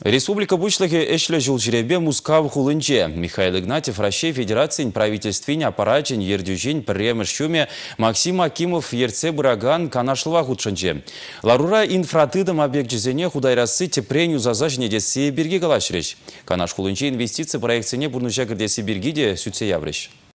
Республика Бучлығы әшілі жыл жүребе мұзқав. Михаил Игнатьев Россия Федерациян правительствен аппаратжен ердюжен піремір шуме Максим Акимов ерце бұраган канашылва құтшынже. Ларура инфратыдым объект жезене, құдайрасы тепрен юзаза десе. Канаш құлынже инвестиция проектсіне бұрныжа кірдесі бергеде сүтсе явреш.